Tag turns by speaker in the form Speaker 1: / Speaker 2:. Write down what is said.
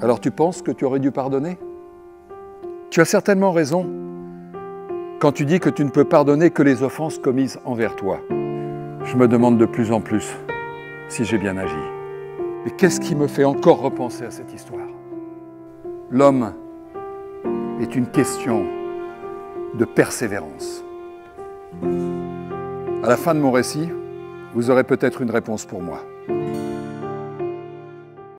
Speaker 1: Alors tu penses que tu aurais dû pardonner? Tu as certainement raison quand tu dis que tu ne peux pardonner que les offenses commises envers toi. Je me demande de plus en plus si j'ai bien agi. Mais qu'est-ce qui me fait encore repenser à cette histoire? L'homme est une question de persévérance. À la fin de mon récit, vous aurez peut-être une réponse pour moi.